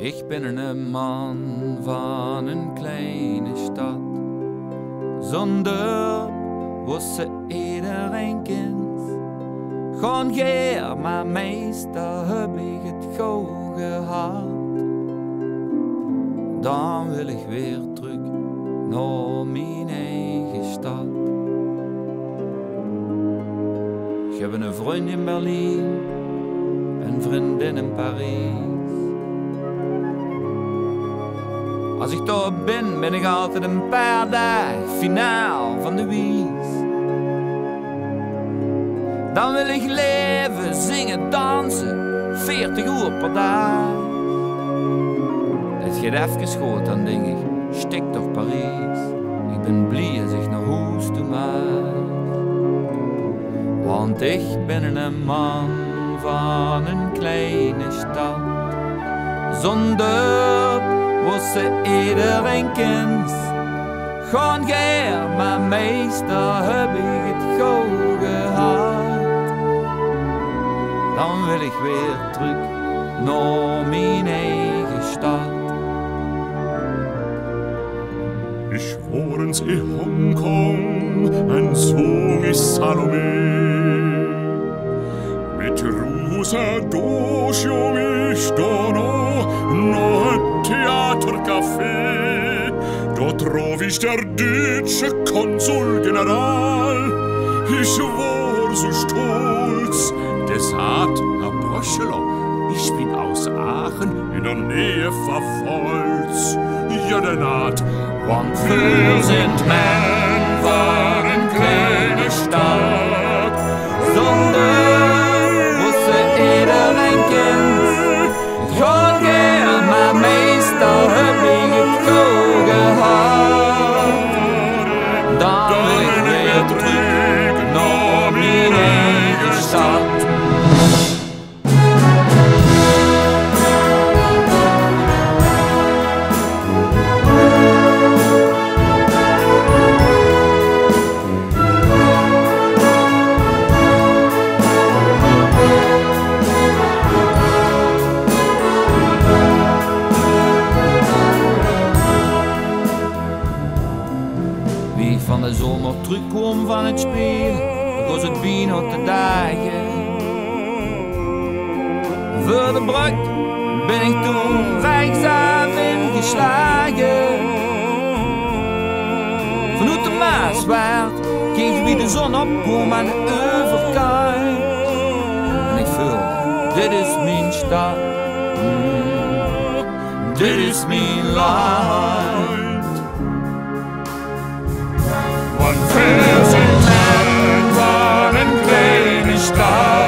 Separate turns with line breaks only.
Ik ben een man van een kleine stad. Zonder was ze iedereen kind. Gewoon geer, maar meestal heb ik het gauw gehad. Dan wil ik weer terug naar mijn eigen stad. Ik heb een vriend in Berlijn, een vriendin in Parijs. Als ik daar ben, ben ik altijd een paar dagen finaal van de wies. Dan wil ik leven, zingen, dansen, 40 uur per dag. Het gaat even schoot, dan denk ik, stik toch Parijs. Ik ben blij als ik naar huis toe mag. Want ik ben een man van een kleine stad. Zonder Vosse ederenkens. Schon gär ma meister heb ik het goe gehad. Dan wil ik weer terug naar mijn eigen stad.
Ich wohrens in Hongkong, ein Song ist Salome. Mit Rosa Rusa Junge, ich Dono, noch Theatercafé. Dort traf ich der deutsche Konsul General. Ich war so stolz, der sagt, Herr Bröscheler, ich bin aus Aachen in der Nähe verfolgt. Ja, der Naht,
Want wir sind men Da, Doamne, Doamne, ne-ai întâlnit, nouă bine ești stat. Van de zomer terugkwam van het spelen, was het bien op de dagen. Voor de brug ben ik toen rechtsaf ingeslagen. Vanuit de Maaswaard keek wie de zon opkwam aan de overkant. En ik voel, dit is mijn stad. Mm, dit is mijn land. One Felsen, Tag waren star.